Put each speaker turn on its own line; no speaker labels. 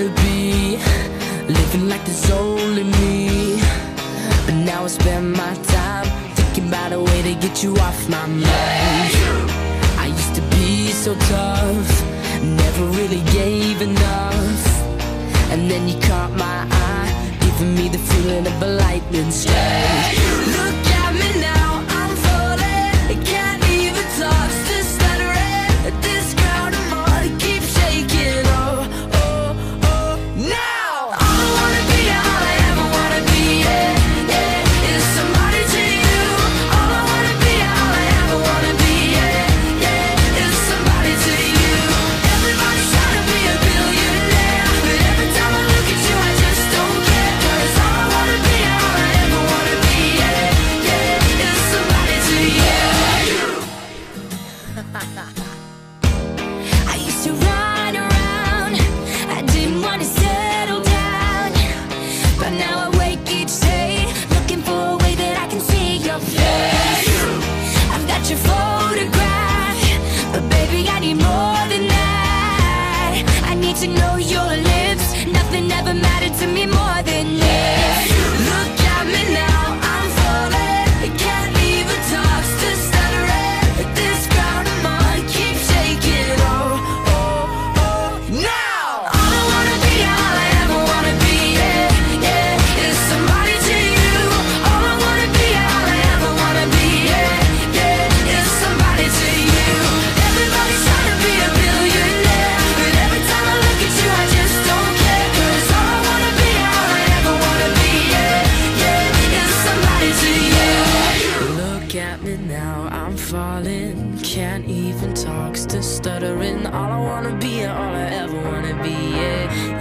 wanna be Living like there's only me. But now I spend my time Thinking about a way to get you off my mind. I used to be so tough Never really gave enough. And then you caught my eye Giving me the feeling of a lightning strike. baby, I need more than that. I need to know. happening now? I'm falling. Can't even talk, still stuttering. All I wanna be and all I ever wanna be, yeah.